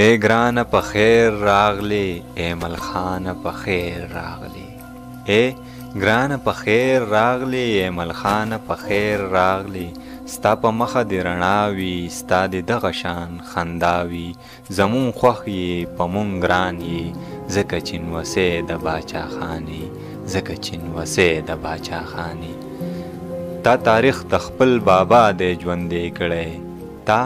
اې ګرانه په خیر راغلې ایمل خانه په خیر راغلې اې ګرانه په خیر راغلې ایمل خانه په خیر راغلې ستا په مخه دې رڼا وي ستا دې دغه شان خندا وي زمون خوښ یې په مونږ ګران یې ځکه چې نوسې د باچا خان یې ځکه چې نوسې د باچا خان یې تا تاریخ د خپل بابا دی ژوندی کړی تا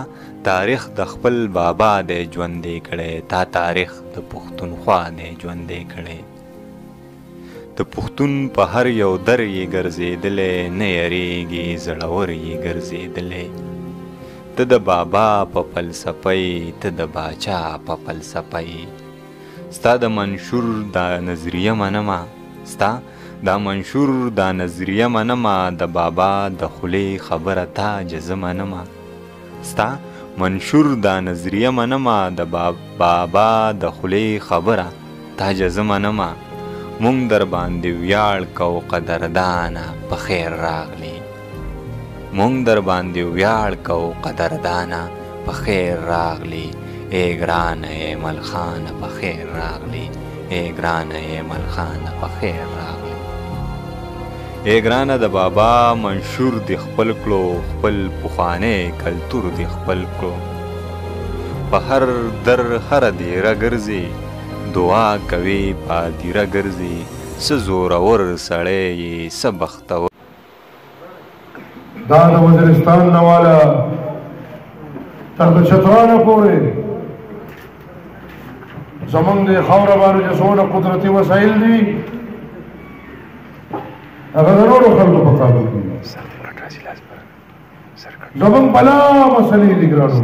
تاریخ د خپل بابا دی ژوندی کړی تا تاریخ د پښتونخوا دی ژوندی کړی د پښتون په هر یو در یې ګرځېدلی نه یریږي زړور یې ګرځېدلی ته د بابا په فلسفه یې ته د باچا په فلسفه یې ستا د منشور دا نظریه منمه ستا دا منشور دا نظریه منمه د بابا د خولې خبره تا جزه منمه ستا منشور دا نظریه منمه د بابا د خولې خبره تا جزه منمه مونږ در باندې ویاړ کو قدردانه په خیر راغلی مونږ درباندې ویاړ کوو قدردانه په خیر راغلی ای ګرانه ای ملخانه په خیر راغلی ای ګرانه ای ملخانه په خیر راغلی ای ګرانه د بابا منشور دی خپل کړو خپل پخوانی کلتور دی خپل کړو په هر در هر دیره ګرځي دعا کوي په دیره ګرځي څه زورور سړی یې څه بختور دا د وزیرستان نه والا تر د چترانه پورې زمونږ د خاوره باندې چې څونه قدرتي وسایل دي هغه د نورو خلکو په کار دي زمونږ بلا مسلې دي ګرانو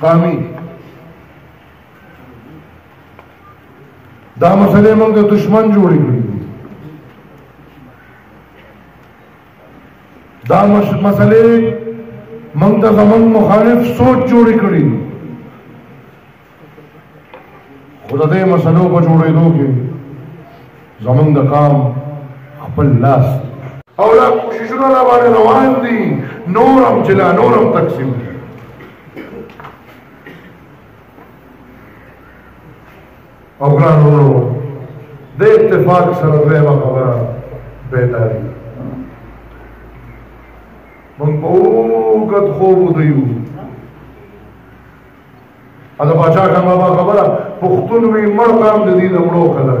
قامي دا مسلې موږ د دشمن جوړې کړې دي دا مسلې موږ د زمون مخالف سوچ جوړې کړې دي خو د دې مسلو په جوړېدو کې زمون د کام خپل لاس او لا کوششونه را باندې روان دي نورم چې لا نورم تقسیم دي او ګران ورو د اتفاق سره دویمه خبره بیداری مونږ په اوږد خوب وده یو دا باچا خان بابا خبره پښتون وی مړ کام د دې د مړو خلک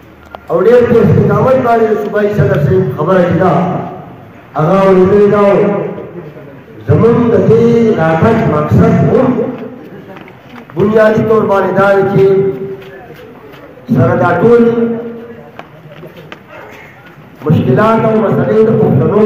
او ډېر په استقامت باندې د صوبایي صدر صاحب خبره چې ده هغه اورېدلې ده او زمونږ د دې راتګ مقصد هم بنیادي طور باندې دا دی چې سره دا ټول مشکلات او مسلې د پښتنو